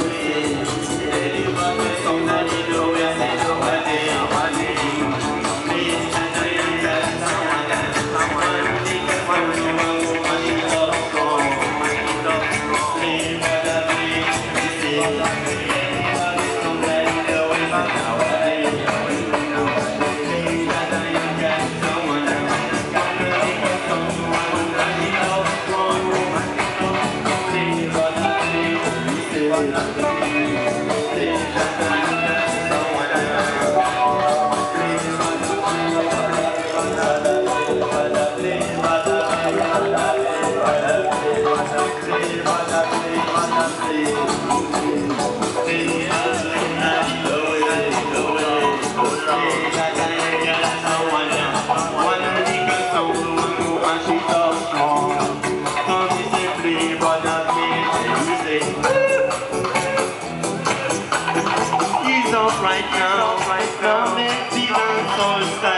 away. Right now, right now, it's even so style.